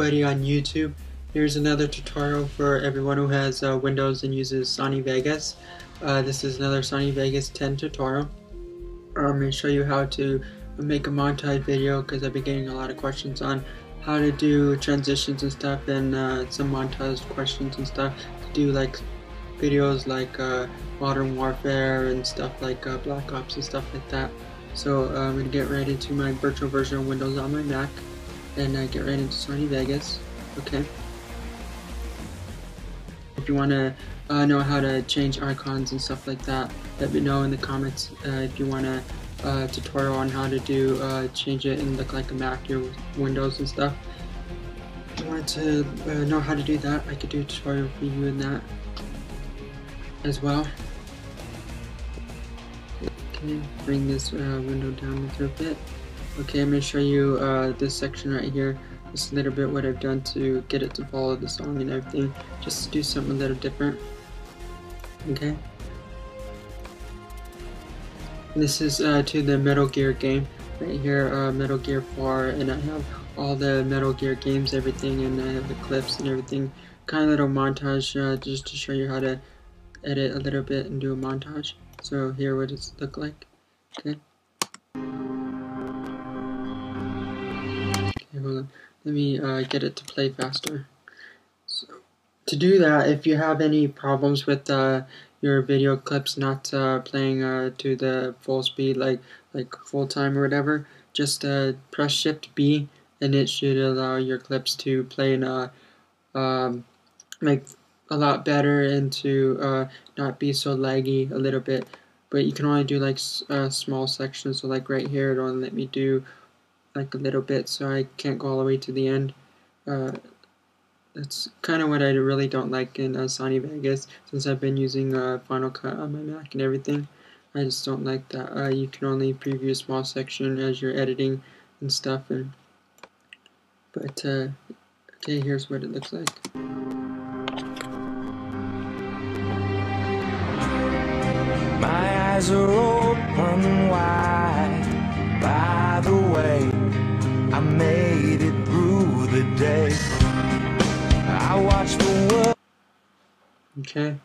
Everybody on YouTube. Here's another tutorial for everyone who has uh, Windows and uses Sony Vegas. Uh, this is another Sony Vegas 10 tutorial. I'm going to show you how to make a montage video because I've been getting a lot of questions on how to do transitions and stuff and uh, some montage questions and stuff to do like videos like uh, Modern Warfare and stuff like uh, Black Ops and stuff like that. So uh, I'm going to get right into my virtual version of Windows on my Mac and uh, get right into Sony Vegas. Okay. If you want to uh, know how to change icons and stuff like that, let me know in the comments uh, if you want a uh, tutorial on how to do uh, change it and look like a Mac, your Windows and stuff. If you want to uh, know how to do that, I could do a tutorial for you in that as well. Okay, bring this window down a little bit. Okay, I'm going to show you uh, this section right here. Just a little bit what I've done to get it to follow the song and everything. Just to do something a little different. Okay. This is uh, to the Metal Gear game. Right here, uh, Metal Gear 4, and I have all the Metal Gear games, everything, and I have the clips and everything. Kind of little montage uh, just to show you how to edit a little bit and do a montage. So here what it look like. Okay. Let me uh, get it to play faster. So, to do that, if you have any problems with uh, your video clips not uh, playing uh, to the full speed, like like full time or whatever, just uh, press Shift B, and it should allow your clips to play in a um, like a lot better and to uh, not be so laggy a little bit. But you can only do like small sections, so like right here, it only let me do like a little bit so I can't go all the way to the end. Uh, that's kind of what I really don't like in uh, Sony Vegas since I've been using uh, Final Cut on my Mac and everything. I just don't like that. Uh, you can only preview a small section as you're editing and stuff. And But, uh, okay, here's what it looks like. My eyes are open wide made it through the day. I watched the world. Okay.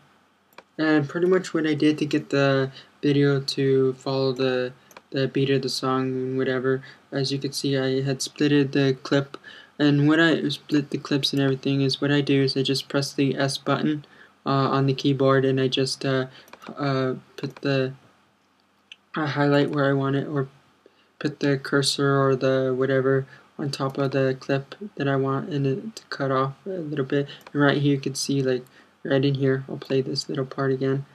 And pretty much what I did to get the video to follow the the beat of the song and whatever. As you can see, I had splitted the clip. And when I split the clips and everything is what I do is I just press the S button uh, on the keyboard and I just uh, uh, put the uh, highlight where I want it or put the cursor or the whatever on top of the clip that I want and it to cut off a little bit. And right here you can see like right in here, I'll play this little part again.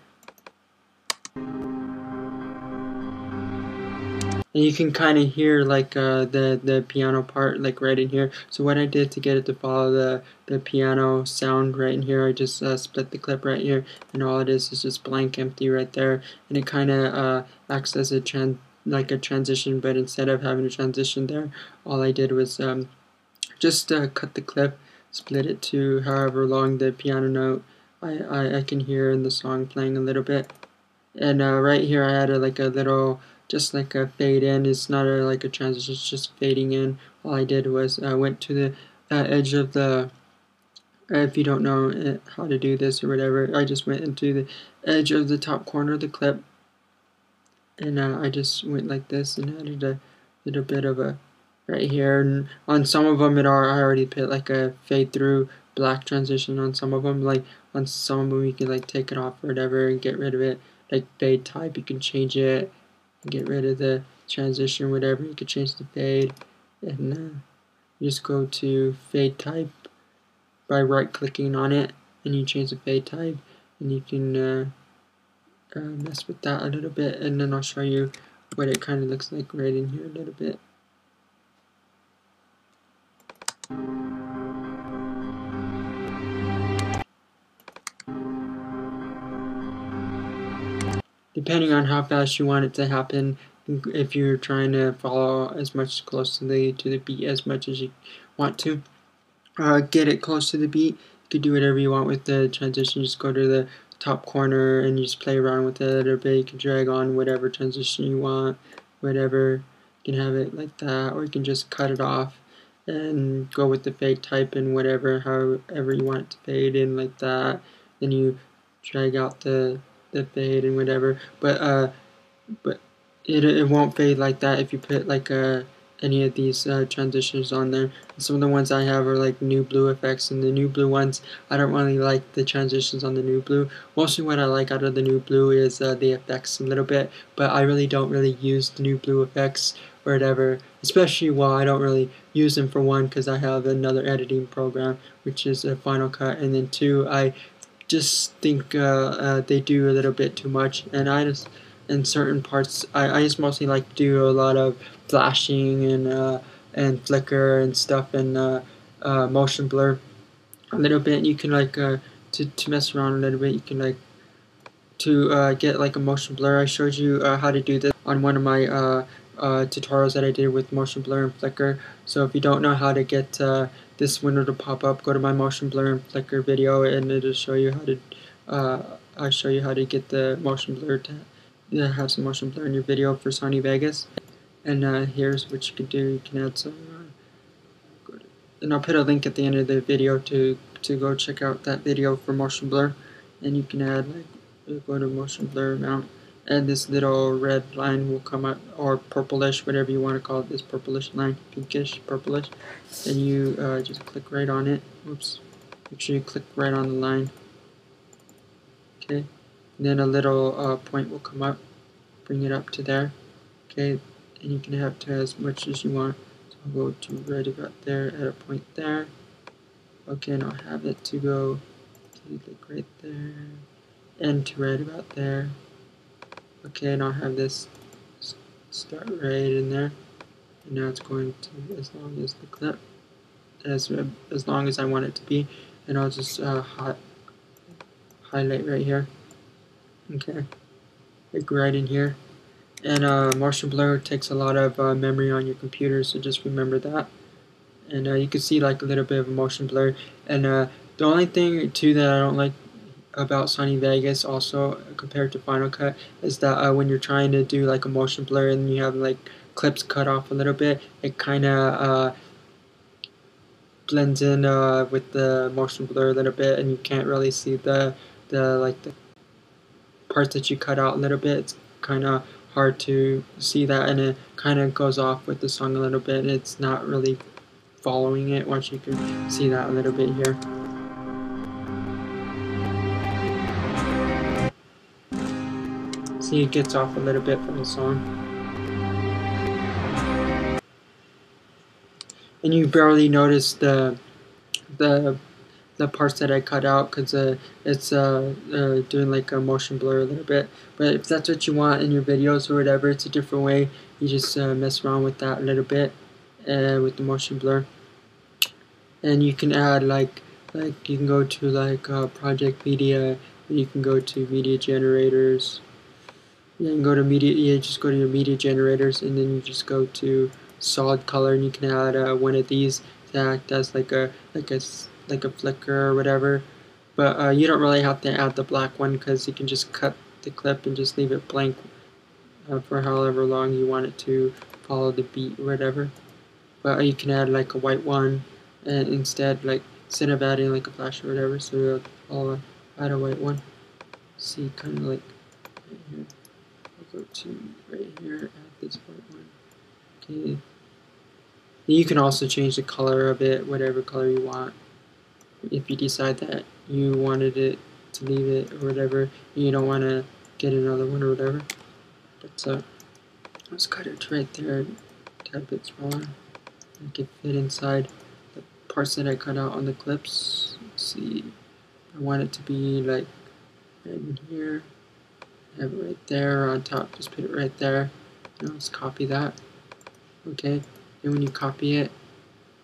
And you can kind of hear like uh, the the piano part like right in here. So what I did to get it to follow the the piano sound right in here, I just uh, split the clip right here, and all it is is just blank empty right there, and it kind of uh, acts as a trans like a transition, but instead of having a transition there, all I did was um, just uh, cut the clip, split it to however long the piano note I, I, I can hear in the song playing a little bit. And uh, right here I added like a little, just like a fade in, it's not a, like a transition, it's just fading in. All I did was I uh, went to the uh, edge of the, if you don't know uh, how to do this or whatever, I just went into the edge of the top corner of the clip and uh, I just went like this and added a little bit of a right here. And on some of them it are I already put like a fade through black transition on some of them like on some of them you can like take it off or whatever and get rid of it. Like fade type you can change it and get rid of the transition whatever. You can change the fade. And uh, just go to fade type by right clicking on it and you change the fade type. And you can uh, uh, mess with that a little bit and then I'll show you what it kind of looks like right in here a little bit. Depending on how fast you want it to happen, if you're trying to follow as much closely to the beat as much as you want to, uh, get it close to the beat. You could do whatever you want with the transition. Just go to the top corner and you just play around with it bit. You can drag on whatever transition you want, whatever. You can have it like that, or you can just cut it off and go with the fade type and whatever, however you want it to fade in like that. Then you drag out the the fade and whatever. But uh, but it it won't fade like that if you put like a any of these uh, transitions on there. Some of the ones I have are like NewBlue effects, and the NewBlue ones, I don't really like the transitions on the NewBlue. Mostly what I like out of the NewBlue is uh, the effects a little bit, but I really don't really use the NewBlue effects or whatever, especially while I don't really use them for one because I have another editing program, which is a Final Cut, and then two, I just think uh, uh, they do a little bit too much, and I just in certain parts. I, I just mostly like do a lot of flashing and uh, and flicker and stuff and uh, uh, motion blur a little bit. You can like uh, to to mess around a little bit. You can like to uh, get like a motion blur. I showed you uh, how to do this on one of my tutorials that I did with motion blur and flicker. So if you don't know how to get this window to pop up, go to my motion blur and flicker video and it'll show you how to. I'll show you how to get the motion blur to yeah, have some motion blur in your video for Sony Vegas. And uh, here's what you can do. You can add some. Uh, and I'll put a link at the end of the video to to go check out that video for motion blur. And you can add like go to motion blur amount, and this little red line will come up, or purplish, whatever you want to call it. This purplish line, pinkish, purplish. And you uh, just click right on it. Oops. Make sure you click right on the line. Okay then a little uh, point will come up bring it up to there okay? And you can have to as much as you want. So I'll go to right about there at a point there. Okay and I'll have it to go to like right there and to right about there. Okay and I'll have this start right in there. And now it's going to as long as the clip as as long as I want it to be and I'll just uh, highlight right here Okay, like right in here. And uh, motion blur takes a lot of uh, memory on your computer, so just remember that. And uh, you can see like a little bit of motion blur. And uh, the only thing too that I don't like about Sony Vegas also compared to Final Cut is that uh, when you're trying to do like a motion blur and you have like clips cut off a little bit, it kind of uh, blends in uh, with the motion blur a little bit, and you can't really see the the like the parts that you cut out a little bit, it's kind of hard to see that and it kind of goes off with the song a little bit. It's not really following it once you can see that a little bit here. See, it gets off a little bit from the song. And you barely notice the the the parts that I cut out because uh, it's uh, uh, doing like a motion blur a little bit. But if that's what you want in your videos or whatever, it's a different way. You just uh, mess around with that a little bit uh, with the motion blur. And you can add like like you can go to like uh, project media. You can go to media generators. You can go to media. Yeah, just go to your media generators, and then you just go to solid color, and you can add one of these to act as like a like a like a flicker or whatever. But uh, you don't really have to add the black one because you can just cut the clip and just leave it blank uh, for however long you want it to follow the beat or whatever. But uh, you can add like a white one and instead like instead of adding like a flash or whatever, so I'll add a white one. See kind of like right here. I'll go to right here, add this white one. Okay. You can also change the color of it, whatever color you want if you decide that you wanted it to leave it or whatever, you don't want to get another one or whatever. But uh, let's cut it right there, a bit smaller. It fit inside the parts that I cut out on the clips. Let's see, I want it to be like right in here. Have it right there on top. Just put it right there. Now let's copy that. Okay, and when you copy it,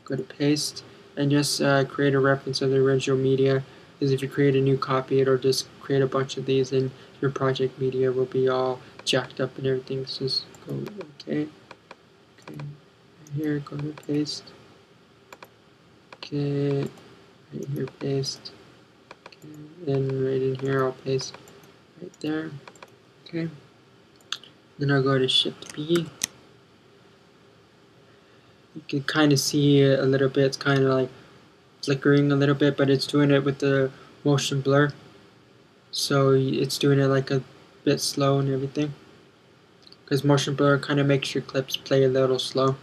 go to paste and just uh, create a reference of the original media. Because if you create a new copy it'll just create a bunch of these and your project media will be all jacked up and everything. So just go okay. Okay here go to paste. Okay. Right here paste. Okay. And right in here I'll paste right there. Okay. Then I'll go to shift B can kind of see it a little bit. It's kind of like flickering a little bit, but it's doing it with the motion blur. So it's doing it like a bit slow and everything. Because motion blur kind of makes your clips play a little slow.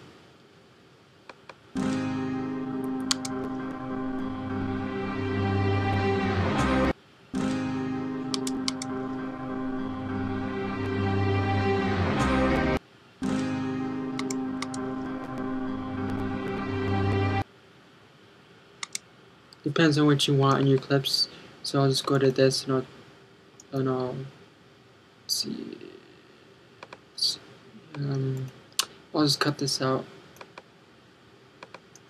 Depends on what you want in your clips. So I'll just go to this and I'll, and I'll see. Um, I'll just cut this out.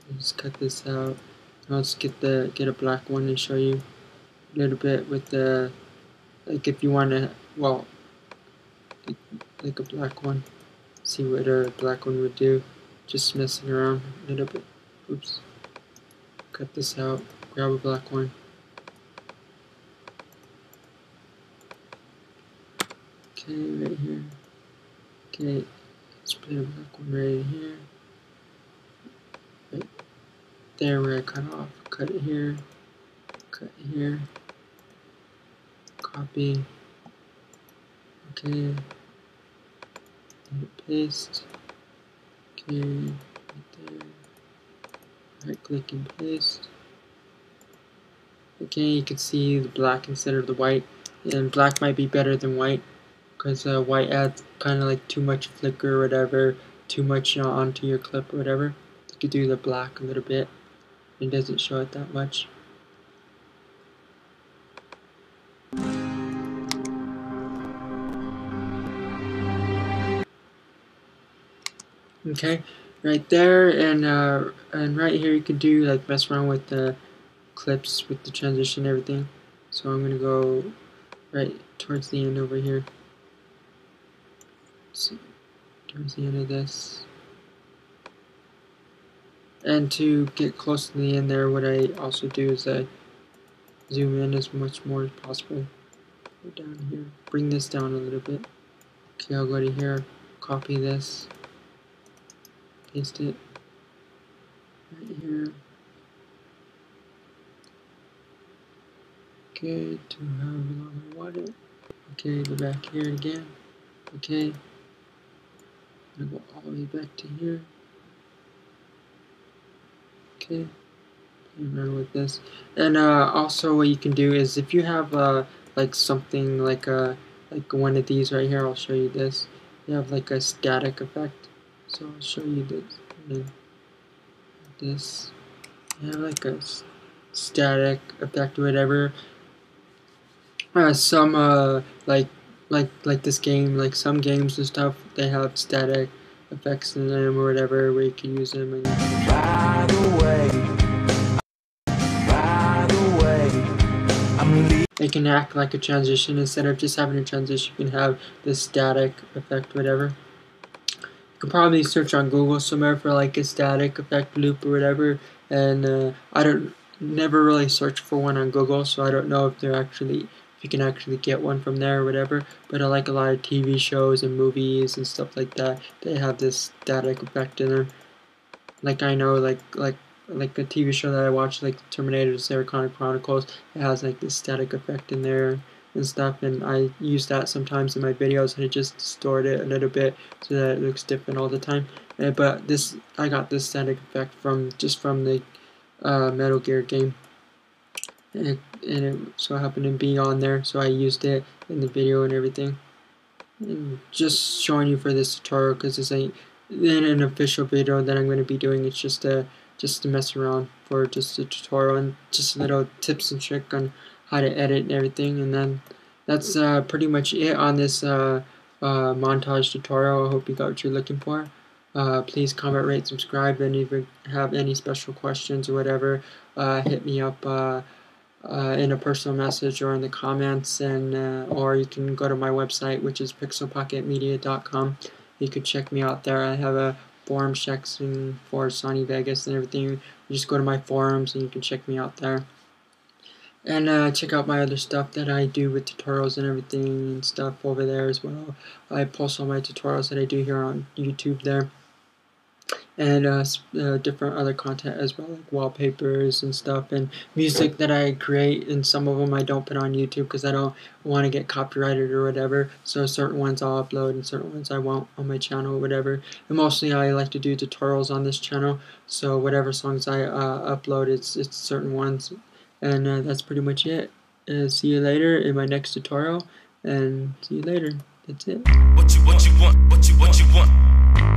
I'll just cut this out. I'll just get the get a black one and show you a little bit with the like if you want to well like a black one. See what a black one would do. Just messing around a little bit. Oops. Cut this out grab a black one. Okay, right here. Okay, let's put a black one right here. Right there where I cut off. Cut it here. Cut here. Copy. Okay. And Paste. Okay, right there. Right click and paste. Okay, you can see the black instead of the white. And black might be better than white because uh, white adds kind of like too much flicker or whatever, too much you know, onto your clip or whatever. You could do the black a little bit. It doesn't show it that much. Okay, right there and uh, and right here you can do like mess around with the clips with the transition everything. So I'm going to go right towards the end over here. So, towards the end of this. And to get close to the end there, what I also do is I zoom in as much more as possible. Go down here, bring this down a little bit. Okay, I'll go to here, copy this, paste it right here. Okay, to however long I. Okay, go back here again. Okay. Gonna go all the way back to here. Okay. Remember with this. And uh, also what you can do is if you have uh, like something like a uh, like one of these right here, I'll show you this. You have like a static effect. So I'll show you this. This. You have like a static effect or whatever uh, some uh, like like like this game, like some games and stuff, they have static effects in them or whatever where you can use them. And by the way, by the way, they can act like a transition instead of just having a transition. You can have this static effect, whatever. You can probably search on Google somewhere for like a static effect loop or whatever. And uh, I don't never really search for one on Google, so I don't know if they're actually you can actually get one from there or whatever. But I like a lot of TV shows and movies and stuff like that. They have this static effect in them. Like I know, like like like a TV show that I watch, like Terminator: Sarah Connor Chronicles. It has like this static effect in there and stuff, and I use that sometimes in my videos, and I just distort it a little bit so that it looks different all the time. Uh, but this, I got this static effect from just from the uh, Metal Gear game and, and it so happened to be on there so I used it in the video and everything. And just showing you for this tutorial because this ain't in an official video that I'm going to be doing. It's just a just to mess around for just a tutorial and just a little tips and trick on how to edit and everything. And then that's uh, pretty much it on this uh, uh, montage tutorial I hope you got what you're looking for. Uh, please comment, rate, subscribe, and if you have any special questions or whatever, uh, hit me up uh, in a personal message or in the comments, and uh, or you can go to my website, which is pixalpocketmedia.com. You could check me out there. I have a forum section for Sony Vegas and everything. You just go to my forums and you can check me out there. And uh, check out my other stuff that I do with tutorials and everything and stuff over there as well. I post all my tutorials that I do here on YouTube there. And uh, uh, different other content as well, like wallpapers and stuff, and music that I create. And some of them I don't put on YouTube because I don't want to get copyrighted or whatever. So certain ones I'll upload, and certain ones I won't on my channel or whatever. And mostly I like to do tutorials on this channel. So whatever songs I uh, upload, it's it's certain ones, and uh, that's pretty much it. Uh, see you later in my next tutorial, and see you later. That's it. What you what you want? What you what you want?